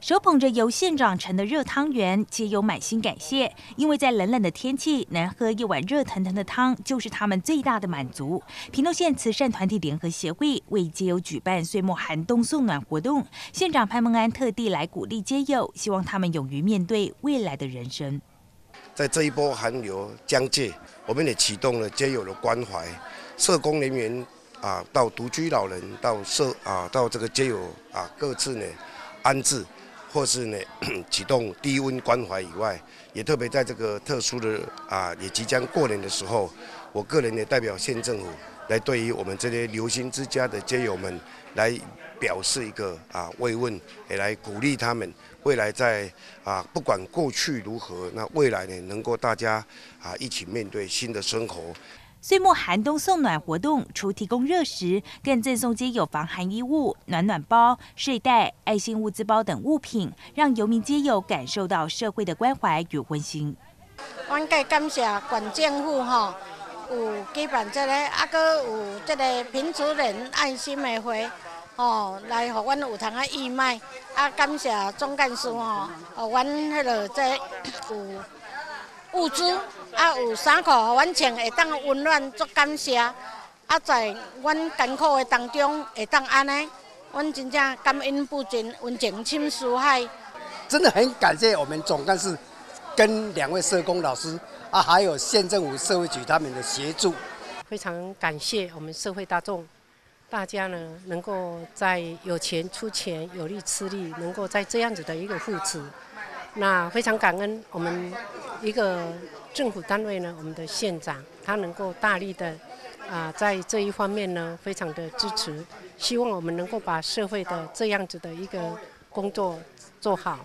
手捧着由县长盛的热汤圆，皆有满心感谢，因为在冷冷的天气，能喝一碗热腾腾的汤，就是他们最大的满足。屏东县慈善团体联合协会为街友举办岁末寒冬送暖活动，县长潘孟安特地来鼓励街友，希望他们勇于面对未来的人生。在这一波寒流将届，我们也启动了街友的关怀，社工人员啊，到独居老人，到社啊，到这个街友啊，各自呢安置。或是呢，启动低温关怀以外，也特别在这个特殊的啊，也即将过年的时候，我个人也代表县政府来对于我们这些流星之家的街友们来表示一个啊慰问，也来鼓励他们未来在啊不管过去如何，那未来呢能够大家啊一起面对新的生活。岁末寒冬送暖活动，除提供热食，更赠送街友防寒衣物、暖暖包、睡袋、爱心物资包等物品，让游民街友感受到社会的关怀与温馨。阮介感谢管政府吼，有举办这个，啊，搁有这个贫主人爱心的会，吼，来予阮有通啊义卖，啊，感谢总干事吼，予阮迄个这有。物资啊，有衫裤，互阮穿会当温暖，足感谢。啊，在阮艰苦的当中，会当安尼，阮真正感恩不尽，温情深似海。真的很感谢我们总干事跟两位社工老师啊，还有县政府社会局他们的协助。非常感谢我们社会大众，大家呢能够在有钱出钱，有力出力，能够在这样子的一个扶持。那非常感恩我们一个政府单位呢，我们的县长他能够大力的啊，在这一方面呢，非常的支持，希望我们能够把社会的这样子的一个工作做好。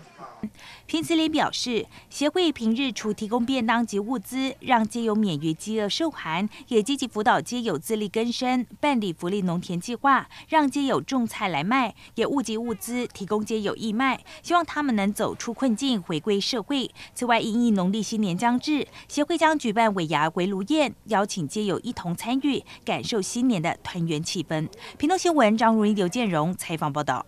平慈林表示，协会平日除提供便当及物资，让街友免于饥饿受寒，也积极辅导街友自力更生，办理福利农田计划，让街友种菜来卖，也物集物资提供街友义卖，希望他们能走出困境，回归社会。此外，因应农历新年将至，协会将举办尾牙围炉宴，邀请街友一同参与，感受新年的团圆气氛。平东新闻张如英、刘建荣采访报道。